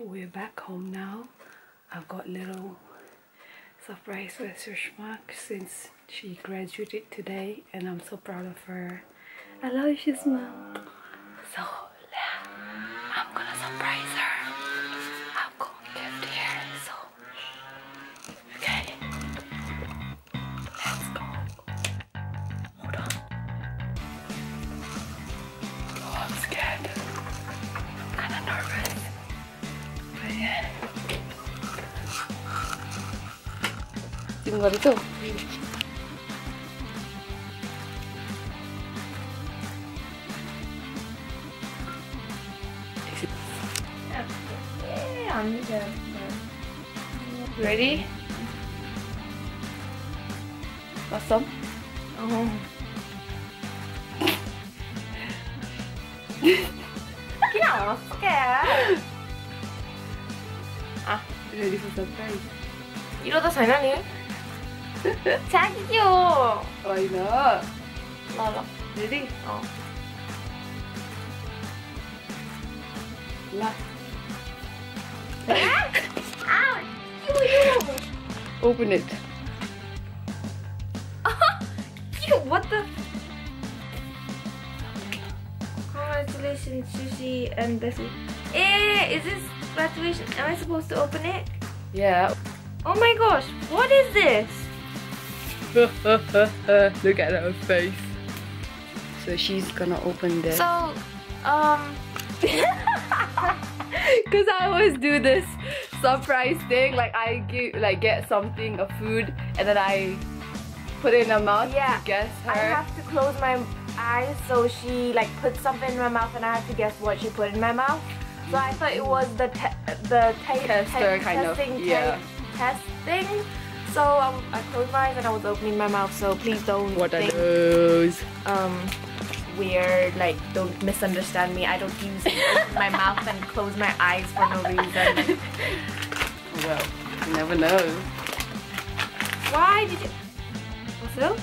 we're back home now. I've got little surprise for Sushma since she graduated today and I'm so proud of her. I love you, Shishma. So, 지금 말이죠? 안 돼요. Ready? Got some? Oh. 그냥 어떡해. Ready for surprise? 이러다 잘 나니? 자기요. Why not? 나라. Ready? 어. La. 아, 이거 Open it. 이거 what the? Congratulations, Sushi, and this. Eh, is this Graduation? Am I supposed to open it? Yeah. Oh my gosh, what is this? Look at her face. So she's gonna open this. So, um, Cause I always do this surprise thing. Like I give, like get something, a food, and then I put it in her mouth Yeah. to guess her. I have to close my eyes so she like put something in my mouth and I have to guess what she put in my mouth. So I thought it was the te- the ta- Tester te- kind of, yeah. test thing. So um, I closed my eyes and I was opening my mouth. So please don't what are think those? um weird. Like don't misunderstand me. I don't use my mouth and close my eyes for no reason. Well, you never know. Why did you? Also,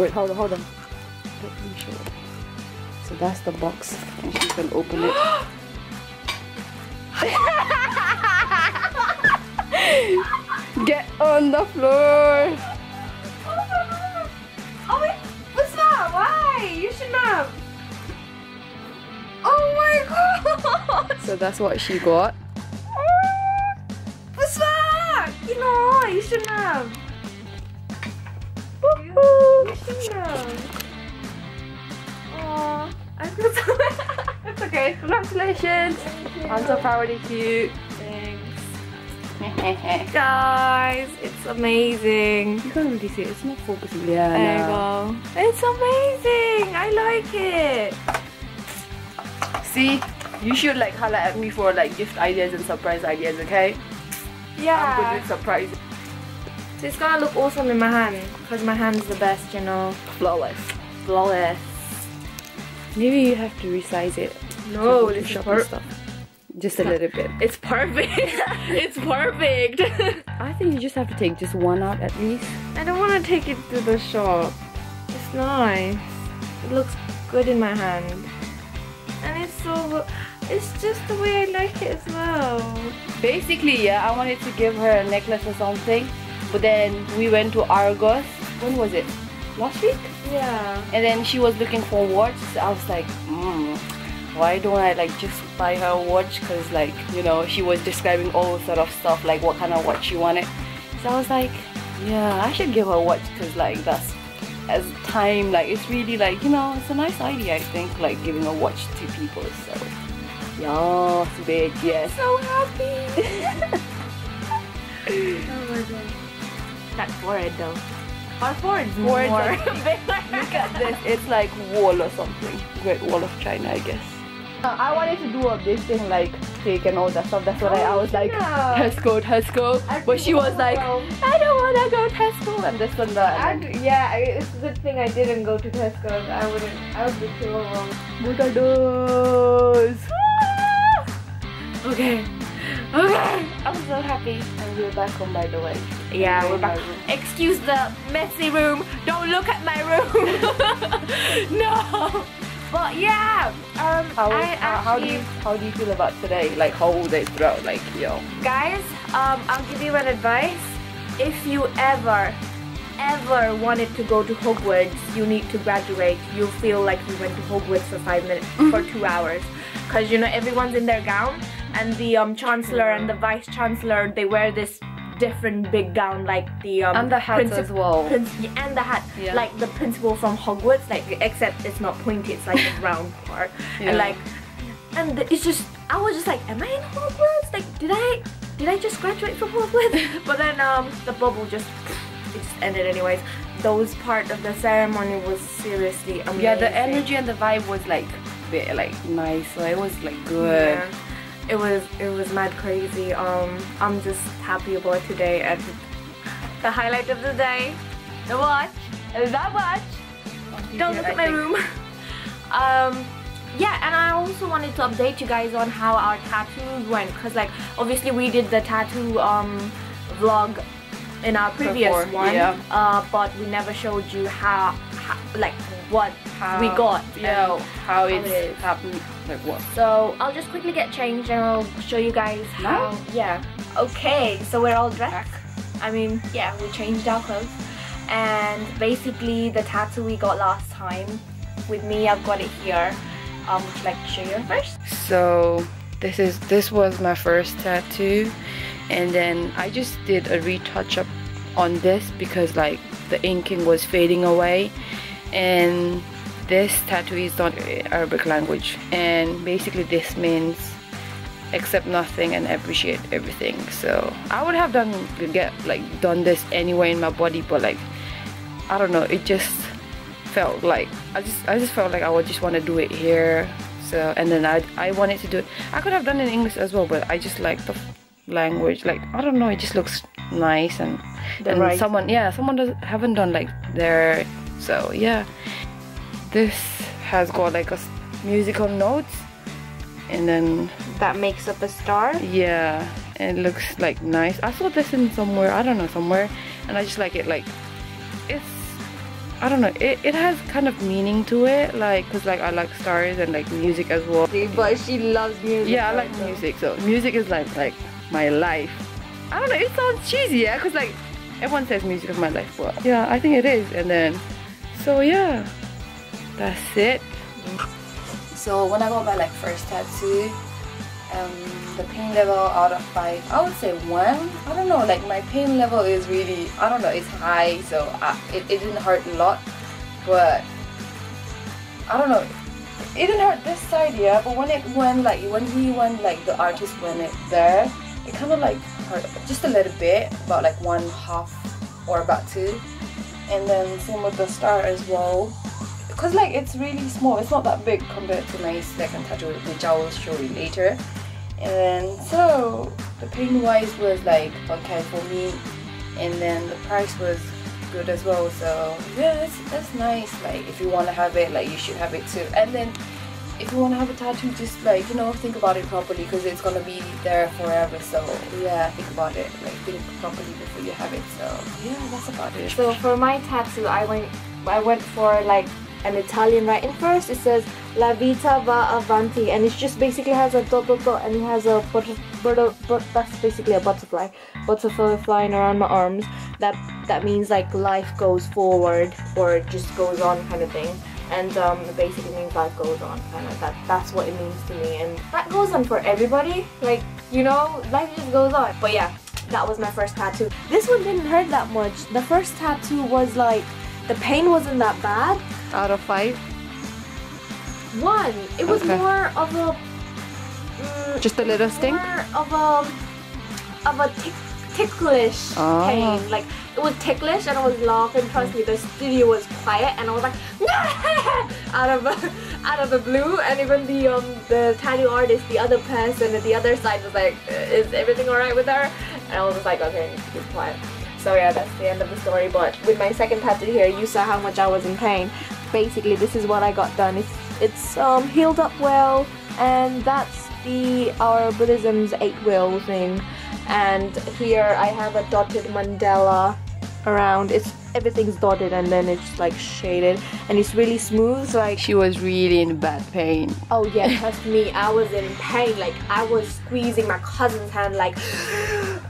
Wait, hold on, hold on. Let me show. So that's the box, and she can open it. Get on the floor. Oh, oh wait, what's that? Why? You should have. Oh my god! So that's what she got. What's that? You know, you shouldn't have. You, you shouldn't have. Aw, I feel so It's okay. Congratulations. I'm so proud of you. Thanks. Guys, it's amazing. You can't really see it. It's not focusing. Yeah. There you go. It's amazing. I like it. See, you should like holler at me for like gift ideas and surprise ideas. Okay. I'm Yeah. good with surprise. So it's gonna look awesome in my hand because my hand's the best, you know. Flawless. Flawless. Maybe you have to resize it. No, to this is shop per- and stuff. Just a little bit. It's perfect. it's perfect. I think you just have to take just one out at least. I don't want to take it to the shop. It's nice. It looks good in my hand. And it's so. It's just the way I like it as well. Basically, yeah, I wanted to give her a necklace or something, but then we went to Argos. When was it? Last week? Yeah. And then she was looking for a watch. So I was like, hmm, why don't I like just buy her a watch? Cause like you know she was describing all sort of stuff like what kind of watch she wanted. So I was like, yeah, I should give her a watch because like that's as time like it's really like you know it's a nice idea I think like giving a watch to people. So yes, bitch, yes. So happy. oh my god. That forehead though. Our forehead's Forehead's more. Look at this. It's like wall or something. Great Wall of China, I guess. Uh, I wanted to do a big thing like cake and all that stuff. That's what I, I was like, yeah. Tesco, Tesco. I But she was like. I don't wanna go Tesco and this and that. I d- yeah, it's a good thing I didn't go to Tesco. I wouldn't. I would be too alone. What are those? Okay. Okay. I'm so happy. And we're back home by the way. Yeah, We're we're back. Excuse the messy room. Don't look at my room. no. But yeah, um, How, I how, how do you how do you feel about today? Like how whole day throughout, like yo. guys, um, I'll give you an advice. If you ever, ever wanted to go to Hogwarts, you need to graduate. You'll feel like you went to Hogwarts for five minutes, for two hours, because you know everyone's in their gown, and the um chancellor and the vice chancellor they wear this different big gown like the um And the princip- as well. and the hat Yeah. like the principal from Hogwarts like except it's not pointy it's like a round part Yeah. and like and it's just I was just like am I in Hogwarts like did I did I just graduate from Hogwarts but then um the bubble just it just ended anyways those part of the ceremony was seriously amazing Yeah, the energy and the vibe was like bit like nice. So it was like good. Yeah. It was it was mad crazy. Um, I'm just happy about today and the highlight of the day, the watch, is that watch. Don't look I at my think- room. um, yeah, and I also wanted to update you guys on how our tattoos went, cause like obviously we did the tattoo um vlog in our previous Before, one, yeah. uh, but we never showed you how, how like what we got. Yeah, and how it it's is. happened. Like what? so I'll just quickly get changed and I'll show you guys how. Yeah. Okay, so we're all dressed. I mean, yeah, we changed our clothes. And basically, the tattoo we got last time, with me, I've got it here. Um, would you like to show you first? So this is this was my first tattoo, and then I just did a retouch up on this because like the inking was fading away, and this tattoo is not Arabic language, and basically this means accept nothing and appreciate everything. So I would have done get like done this anywhere in my body, but like I don't know, it just felt like I just I just felt like I would just want to do it here. So and then I I wanted to do it. I could have done it in English as well, but I just like the language. Like I don't know, it just looks nice and The and right- someone yeah someone does haven't done like their so yeah. This has got like a musical notes and then That makes up a star. yeah, it looks like nice. I saw this in somewhere, I don't know, somewhere, and I just like it. Like, it's, I don't know, it, it has kind of meaning to it, like, cause like I like stars and like music as well. But she loves music. Yeah, I like music, so music is like like my life. I don't know, it sounds cheesy, yeah, cause like everyone says music is my life, but yeah, I think it is. And then, so yeah, that's it. So when I got my like first tattoo, um, the pain level out of five, I would say one. I don't know, like my pain level is really, I don't know, it's high, so I, it, it didn't hurt a lot, but I don't know, it didn't hurt this side, yeah, but when it went like, when he went like, the artist went it there, it kind of like hurt just a little bit, about like one half or about two, and then same with the star as well. Because like it's really small. It's not that big compared to my second tattoo which I will show you later. And then so the pain wise was like okay for me. And then the price was good as well. So yeah that's, that's nice. Like if you want to have it like you should have it too. And then if you want to have a tattoo just like you know think about it properly because it's gonna be there forever so yeah think about it like think properly before you have it so yeah that's about it So for my tattoo, I went I went for like an Italian writing first. It says La Vita Va Avanti, and it just basically has a dot dot dot, and it has a butter, but that's basically a butterfly, butterfly flying around my arms. That that means like life goes forward or it just goes on kind of thing. And um, basically means life goes on, kind of. That that's what it means to me, and that goes on for everybody. Like you know, life just goes on. But yeah, that was my first tattoo. This one didn't hurt that much. The first tattoo was like, the pain wasn't that bad. out of five One, it was Okay. more of a, mm, just a little stink more of a, of a tick, ticklish Oh. pain. Like it was ticklish, and I was laughing. Trust me, the studio was quiet, and I was like, out of out of the blue, and even the um the tattoo artist, the other person at the other side was like, is everything alright with her? And I was just like, okay, keep quiet. So yeah, that's the end of the story. But with my second tattoo here, you saw how much I was in pain. Basically, this is what I got done. It's it's um healed up well, and that's the our Buddhism's eight will thing. And here I have a dotted mandala around. It's everything's dotted and then it's like shaded and it's really smooth. Like She was really in bad pain. oh yeah, trust me, I was in pain. Like I was squeezing my cousin's hand. Like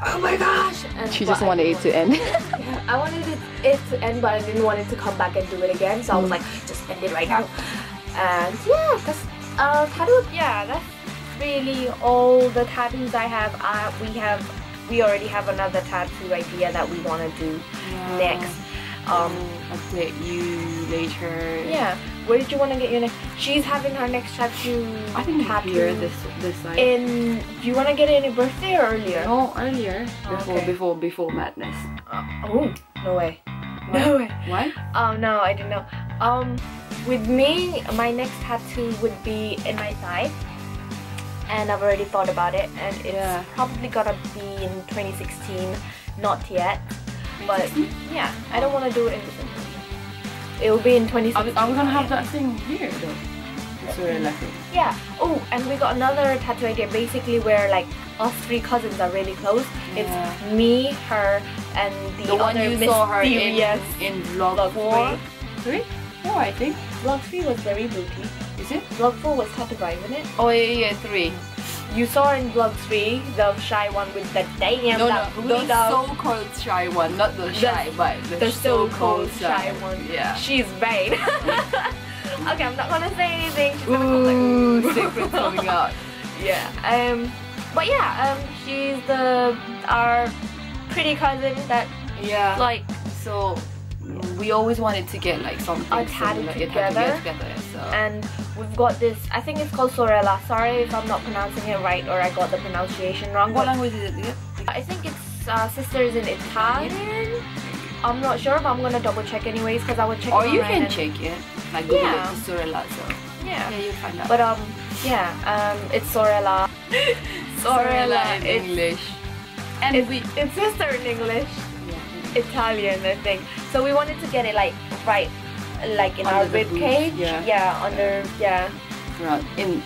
oh my gosh. And She just I wanted it to end. want- I wanted it, it to end, but I didn't want it to come back and do it again. So I was like, just end it right now. And yeah, that's uh tattoo. Yeah, that's really all the tattoos I have. Uh, we have we already have another tattoo idea that we want to do next. Um, update you later. yeah. Where did you want to get your next? She's having her next tattoo. I think tattoo here this this side. in. Do you want to get it in your birthday or earlier? no, earlier. Oh, Before okay. before before madness. Oh, no way. No way. What? Oh no, I didn't know. Um, with me, my next tattoo would be in my thigh, and I've already thought about it, and it's Yeah. probably gonna be in 2016. Not yet, but yeah, I don't want to do it in December. It will be in Are 2016. we, are we gonna have that thing here though? I. Yeah. Oh, and we got another tattoo idea. Basically, where like us three cousins are really close. Yeah. It's me, her, and the, The one other you saw her in in vlog, vlog four. three. Three? Four, I think. Vlog three was very booty. Is it? Vlog four was Tatabai, wasn't it? Oh yeah, yeah, three. You saw in vlog three the shy one with the damn no, that no, the so-called shy one, not the shy, but the, the so-called shy one. Yeah. She's vain. okay, I'm not gonna say anything. She's gonna Ooh, like, secret coming out. yeah. Um, but yeah, um, she's the our pretty cousin that Yeah. like So we always wanted to get like something A tattoo together. together. So and we've got this. I think it's called Sorella. Sorry if I'm not pronouncing it right or I got the pronunciation wrong. what language is it? I think it's uh, sisters in Italian. I'm not sure, but I'm gonna double check anyways because I would check. Or it you can and- check it. Like Google Yeah. it Sorella. So Yeah. yeah, you'll find out. But um, yeah, um, it's Sorella. Sorella. in It's, English. And it's, we it's sister in English, yeah. Italian, I think. So we wanted to get it like right, like in our Under the rib boobs, cage. yeah. under yeah. Right. In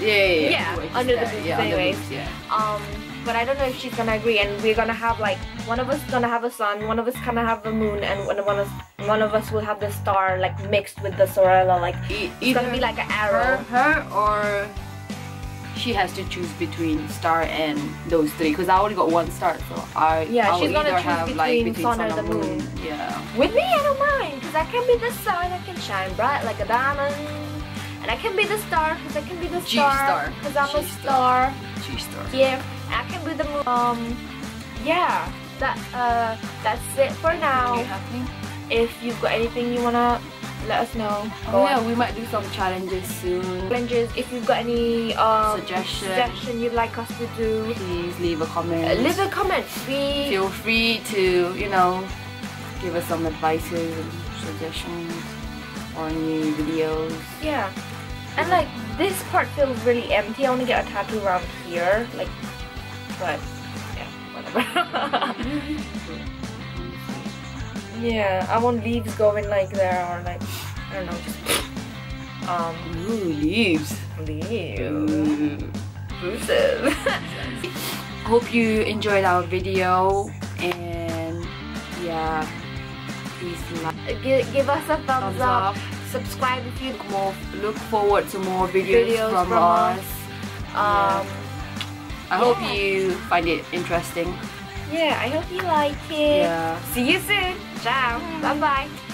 yeah, yeah, yeah. Yeah, under the boobs yeah, anyways. yeah. Um, but I don't know if she's gonna agree, and we're gonna have like one of us gonna have a sun, one of us gonna have the moon, and one of us one of us will have the star like mixed with the Sorella. Like E- it's gonna be like an arrow. her, her or she has to choose between star and those three because I only got one star so I Yeah, I she's gonna choose have like between between sun and the moon. yeah With me, I don't mind, cause I can be the sun, I can shine bright like a diamond, and I can be the star, cause I can be the star, star. cause I'm a star. star. G star Yeah, I can be the moon. Um, yeah, that uh, that's it for now. If you've got anything you wanna let us know. oh yeah we might do some challenges soon Challenges. If you've got any um, Suggestion. suggestion you'd like us to do, please leave a comment uh, leave a comment. We feel free to you know give us some advices and suggestions or new videos yeah, and like this part feels really empty. I want to get a tattoo around here, like, but yeah, whatever. yeah, I want leaves going like there or like I don't know, just um Ooh, leaves leaves. Ooh. Hope you enjoyed our video and yeah please like give, give us a thumbs, thumbs up. up Subscribe if you look more look forward to more videos, Videos from, from us um i hope yeah. you find it interesting yeah, I hope you like it. yeah See you soon. Ciao. Bye bye.